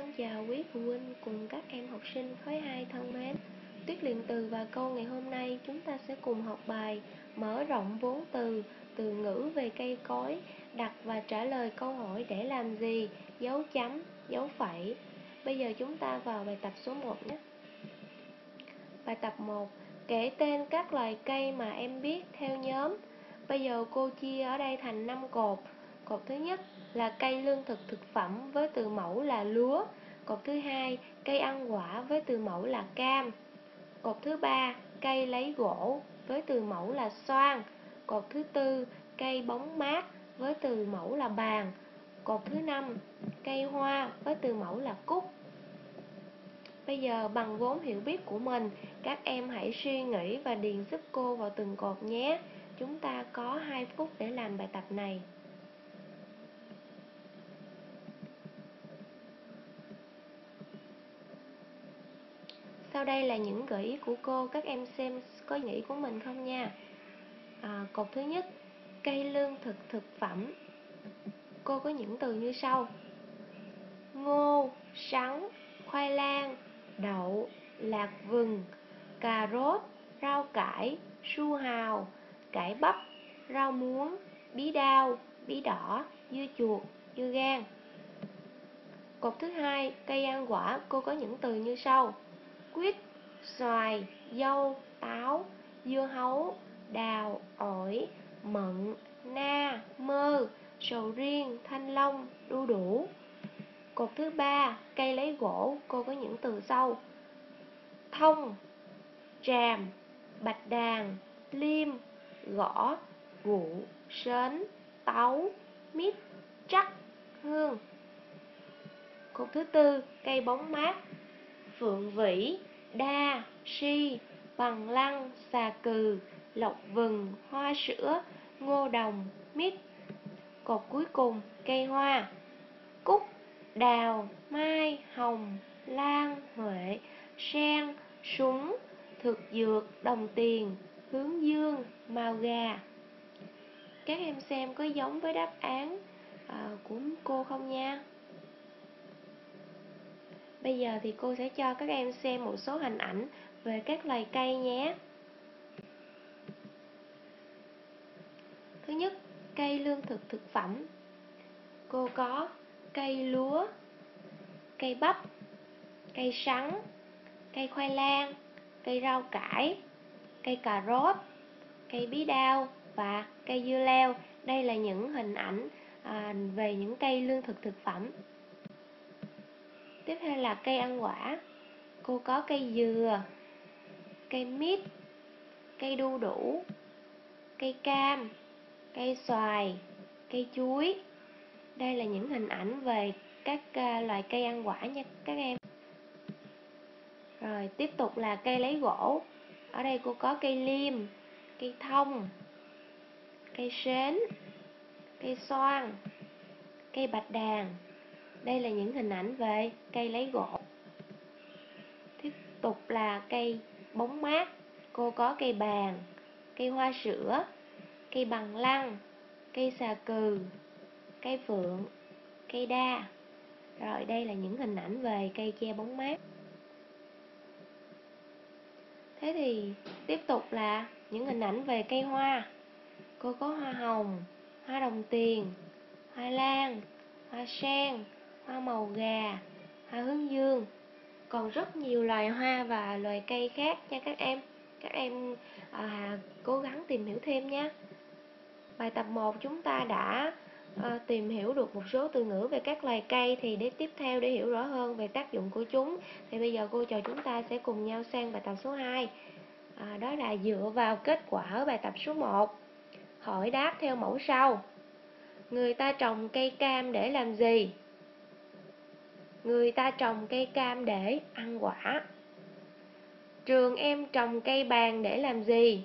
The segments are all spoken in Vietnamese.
Thân chào quý phụ huynh cùng các em học sinh khối 2 thân mến. Tuyết luyện từ và câu ngày hôm nay chúng ta sẽ cùng học bài mở rộng vốn từ, từ ngữ về cây cối, đặt và trả lời câu hỏi để làm gì, dấu chấm, dấu phẩy. Bây giờ chúng ta vào bài tập số 1 nhé. Bài tập 1. Kể tên các loài cây mà em biết theo nhóm. Bây giờ cô chia ở đây thành 5 cột. Cột thứ nhất là cây lương thực thực phẩm với từ mẫu là lúa. Cột thứ hai, cây ăn quả với từ mẫu là cam. Cột thứ ba, cây lấy gỗ với từ mẫu là xoan. Cột thứ tư, cây bóng mát với từ mẫu là bàn. Cột thứ năm, cây hoa với từ mẫu là cúc. Bây giờ bằng vốn hiểu biết của mình, các em hãy suy nghĩ và điền giúp cô vào từng cột nhé. Chúng ta có 2 phút để làm bài tập này. Sau đây là những gợi ý của cô, các em xem có nghĩ của mình không nha. À, cột thứ nhất, cây lương thực thực phẩm. Cô có những từ như sau. Ngô, sắn, khoai lang, đậu, lạc vừng, cà rốt, rau cải, su hào, cải bắp, rau muống, bí đao, bí đỏ, dưa chuột, dưa gan. Cột thứ hai, cây ăn quả, cô có những từ như sau quýt, xoài, dâu, táo, dưa hấu, đào, ổi, mận, na, mơ, sầu riêng, thanh long, đu đủ. Cột thứ ba, cây lấy gỗ, cô có những từ sau. Thông, tràm, bạch đàn, liêm, gõ, gụ, sến, tấu, mít, chắc, hương. Cột thứ tư, cây bóng mát, phượng vĩ, đa, si, bằng lăng, xà cừ, lộc vừng, hoa sữa, ngô đồng, mít. Cột cuối cùng, cây hoa, cúc, đào, mai, hồng, lan, huệ, sen, súng, thực dược, đồng tiền, hướng dương, màu gà. Các em xem có giống với đáp án à, của cô không nha? Bây giờ thì cô sẽ cho các em xem một số hình ảnh về các loài cây nhé. Thứ nhất, cây lương thực thực phẩm. Cô có cây lúa, cây bắp, cây sắn, cây khoai lang, cây rau cải, cây cà rốt, cây bí đao và cây dưa leo. Đây là những hình ảnh à, về những cây lương thực thực phẩm tiếp theo là cây ăn quả. Cô có cây dừa, cây mít, cây đu đủ, cây cam, cây xoài, cây chuối. Đây là những hình ảnh về các loại loài cây ăn quả nha các em. Rồi tiếp tục là cây lấy gỗ. Ở đây cô có cây liêm, cây thông, cây sến, cây xoan, cây bạch đàn đây là những hình ảnh về cây lấy gỗ. Tiếp tục là cây bóng mát. Cô có cây bàn, cây hoa sữa, cây bằng lăng, cây xà cừ, cây phượng, cây đa. Rồi đây là những hình ảnh về cây che bóng mát. Thế thì tiếp tục là những hình ảnh về cây hoa. Cô có hoa hồng, hoa đồng tiền, hoa lan, hoa sen, hoa màu gà, hoa hướng dương. Còn rất nhiều loài hoa và loài cây khác nha các em. Các em à, cố gắng tìm hiểu thêm nhé. Bài tập 1 chúng ta đã à, tìm hiểu được một số từ ngữ về các loài cây thì để tiếp theo để hiểu rõ hơn về tác dụng của chúng thì bây giờ cô trò chúng ta sẽ cùng nhau sang bài tập số 2. À, đó là dựa vào kết quả ở bài tập số 1. Hỏi đáp theo mẫu sau. Người ta trồng cây cam để làm gì? Người ta trồng cây cam để ăn quả. Trường em trồng cây bàn để làm gì?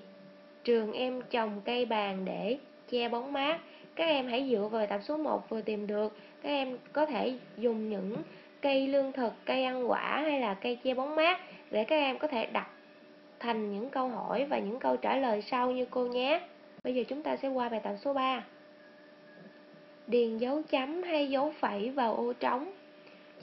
Trường em trồng cây bàn để che bóng mát. Các em hãy dựa vào tập số 1 vừa tìm được. Các em có thể dùng những cây lương thực, cây ăn quả hay là cây che bóng mát để các em có thể đặt thành những câu hỏi và những câu trả lời sau như cô nhé. Bây giờ chúng ta sẽ qua bài tập số 3 điền dấu chấm hay dấu phẩy vào ô trống.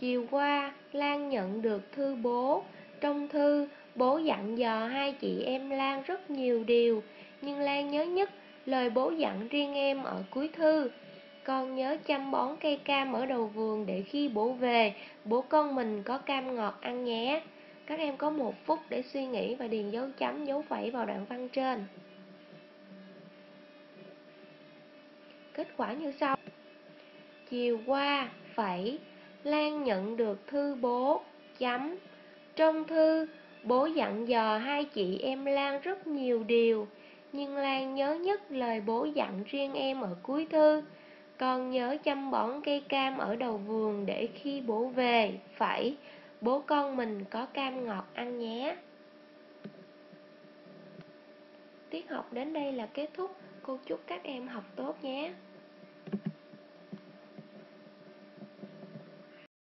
Chiều qua, Lan nhận được thư bố. Trong thư, bố dặn dò hai chị em Lan rất nhiều điều, nhưng Lan nhớ nhất lời bố dặn riêng em ở cuối thư. Con nhớ chăm bón cây cam ở đầu vườn để khi bố về, bố con mình có cam ngọt ăn nhé. Các em có một phút để suy nghĩ và điền dấu chấm, dấu phẩy vào đoạn văn trên. Kết quả như sau. Chiều qua, phẩy, Lan nhận được thư bố, chấm. Trong thư, bố dặn dò hai chị em Lan rất nhiều điều, nhưng Lan nhớ nhất lời bố dặn riêng em ở cuối thư. Con nhớ chăm bón cây cam ở đầu vườn để khi bố về, phải, bố con mình có cam ngọt ăn nhé. Tiết học đến đây là kết thúc. Cô chúc các em học tốt nhé.